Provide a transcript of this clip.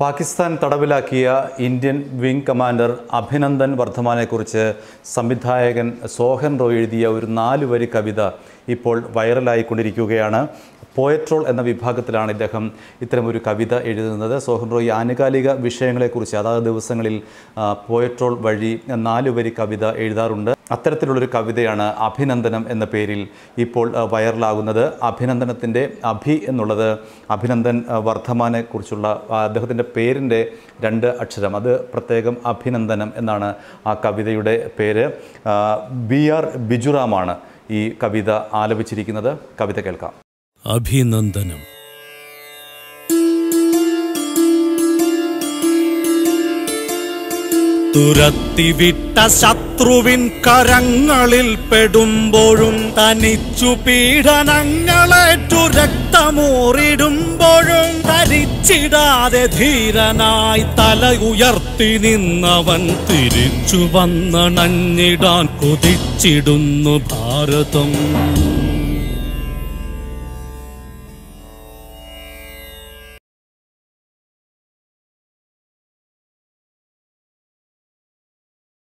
പാകിസ്ഥാൻ തടവിലാക്കിയ Indian wing commander Abhinandan വർദ്ധമാനെക്കുറിച്ച് സംവിധായകൻ സോഹൻ റോ എഴുതിയ ഒരു നാല് വരി കവിത ഇപ്പോൾ വൈറലായിക്കൊണ്ടിരിക്കുകയാണ്. പോയട്രോൾ എന്ന വിഭാഗത്തിലാണ് ഇദ്ദേഹം ഇത്തരമൊരു കവിത എഴുതുന്നത്. സോഹൻ റോയ് ആനുകാലിക വിഷയങ്ങളെക്കുറിച്ച് അതാത് ദിവസങ്ങളിൽ പോയട്രോൾ വഴി നാല് വരി കവിത എഴുതാറുണ്ട്. അത്തരത്തിലുള്ളൊരു കവിതയാണ് അഭിനന്ദനം എന്ന പേരിൽ ഇപ്പോൾ വൈറലാകുന്നത്. അഭിനന്ദനത്തിന്റെ അഭി എന്നുള്ളത് അഭിനന്ദൻ വർദ്ധമാനെക്കുറിച്ചുള്ള വർദ്ധമാനെ കുറിച്ചുള്ള അദ്ദേഹത്തിന്റെ പേരിന്റെ രണ്ട് അക്ഷരം. അത് പ്രത്യേകം അഭിനന്ദനം എന്നാണ് ആ കവിതയുടെ പേര്. ബി ആർ ബിജുറാമാണ് ഈ കവിത ആലപിച്ചിരിക്കുന്നത്. കവിത കേൾക്കാം. അഭിനന്ദനം. തുരത്തിവിട്ട ശത്രുവിൻ കരങ്ങളിൽ പെടുമ്പോഴും തനിച്ചു പീഡനങ്ങളേറ്റു രക്തമൂറിടുമ്പോഴും ധരിച്ചിടാതെ ധീരനായി തല ഉയർത്തി നിന്നവൻ തിരിച്ചു വന്നണഞ്ഞിടാൻ കുതിച്ചിടുന്നു ഭാരതം.